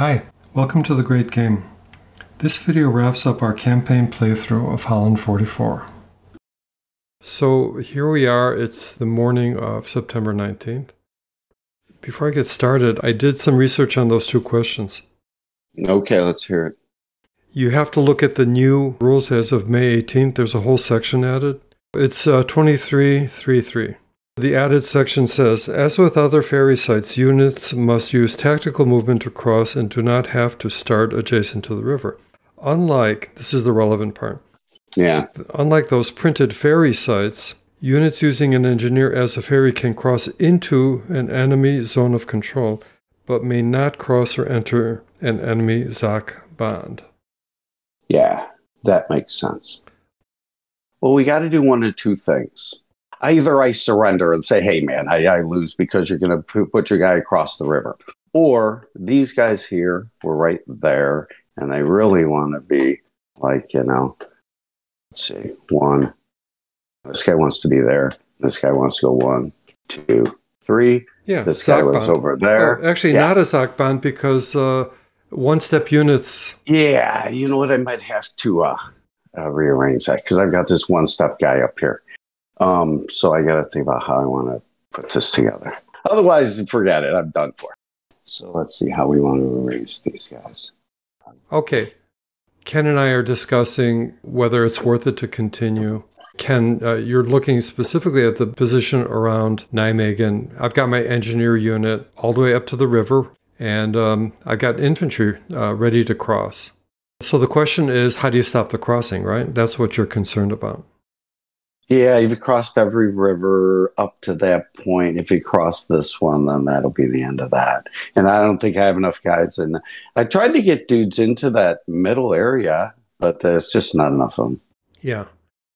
Hi, welcome to The Great Game. This video wraps up our campaign playthrough of Holland 44. So here we are, it's the morning of September 19th. Before I get started, I did some research on those two questions. Okay, let's hear it. You have to look at the new rules as of May 18th. There's a whole section added. It's uh, 2333. The added section says, as with other ferry sites, units must use tactical movement to cross and do not have to start adjacent to the river. Unlike, this is the relevant part, Yeah. unlike those printed ferry sites, units using an engineer as a ferry can cross into an enemy zone of control, but may not cross or enter an enemy ZOC bond. Yeah, that makes sense. Well, we got to do one of two things. Either I surrender and say, hey, man, I, I lose because you're going to put your guy across the river. Or these guys here were right there and they really want to be like, you know, let's see, one. This guy wants to be there. This guy wants to go one, two, three. Yeah, This guy was over there. Actually, Yeah. not a ZOC bond because uh, one-step units. Yeah, you know what? I might have to uh, uh, rearrange that because I've got this one step guy up here. Um, so I got to think about how I want to put this together. Otherwise, forget it. I'm done for. So let's see how we want to erase these guys. Okay, Ken and I are discussing whether it's worth it to continue. Ken, uh, you're looking specifically at the position around Nijmegen. I've got my engineer unit all the way up to the river, and um, I've got infantry uh, ready to cross. So the question is, how do you stop the crossing, right? That's what you're concerned about. Yeah, you've crossed every river up to that point. If you cross this one, then that'll be the end of that. And I don't think I have enough guys in. I tried to get dudes into that middle area, but there's just not enough of them. Yeah.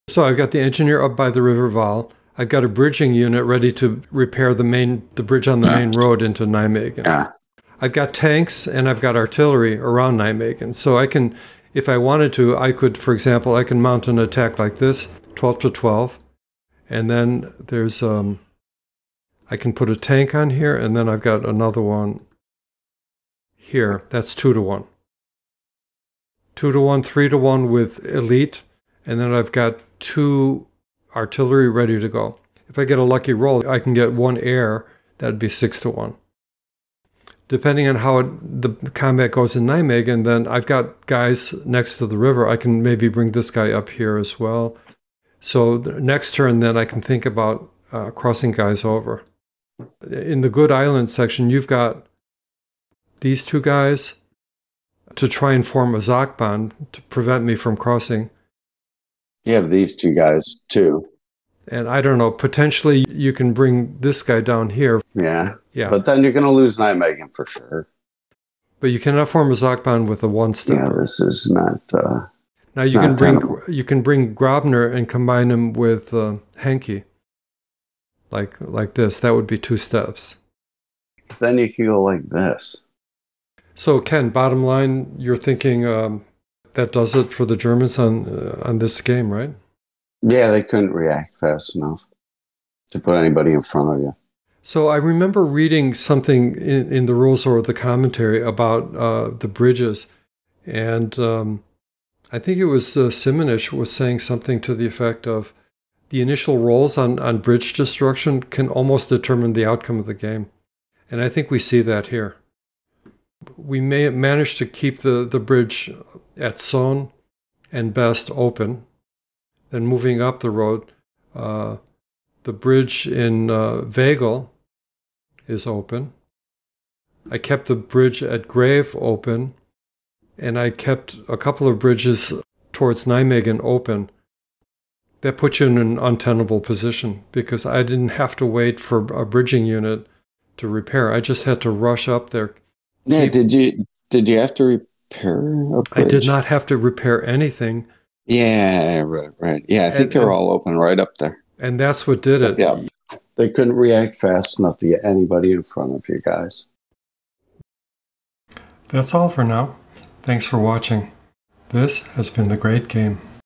So I've got the engineer up by the River Waal. I've got a bridging unit ready to repair the main the bridge on the main road into Nijmegen. Yeah. I've got tanks and I've got artillery around Nijmegen. So I can, if I wanted to, I could, for example, I can mount an attack like this, 12 to 12. And then there's, um, I can put a tank on here and then I've got another one here. That's two to one. Two to one, three to one with elite. And then I've got two artillery ready to go. If I get a lucky roll, I can get one air. That'd be six to one depending on how it, the combat goes in Nijmegen, then I've got guys next to the river. I can maybe bring this guy up here as well. So the next turn, then I can think about uh, crossing guys over. In the Good Island section, you've got these two guys to try and form a bond to prevent me from crossing. You have these two guys too. And I don't know, potentially you can bring this guy down here. Yeah. Yeah. But then you're going to lose Nijmegen for sure. But you cannot form a bond with a one step. Yeah, this is not. Uh, Now It's you can bring tenable. you can bring Grobner and combine him with uh, Henke, like like this. That would be two steps. then you can go like this. So Ken, bottom line, you're thinking um, that does it for the Germans on uh, on this game, right? Yeah, they couldn't react fast enough to put anybody in front of you. So I remember reading something in, in the rules or the commentary about uh, the bridges, and um, I think it was uh, Simonitch was saying something to the effect of the initial rolls on, on bridge destruction can almost determine the outcome of the game, and I think we see that here. We may manage to keep the, the bridge at Son and Best open, then moving up the road. Uh, the bridge in uh, Veghel is open. I kept the bridge at Grave open, and I kept a couple of bridges towards Nijmegen open. That put you in an untenable position because I didn't have to wait for a bridging unit to repair. I just had to rush up there. Yeah, Keep- did you did you have to repair a? I did not have to repair anything, Yeah, right, right. Yeah, I think And- they're and- all open right up there. and that's what did it. Yeah. They couldn't react fast enough to get anybody in front of you guys. That's all for now. Thanks for watching. This has been The Great Game.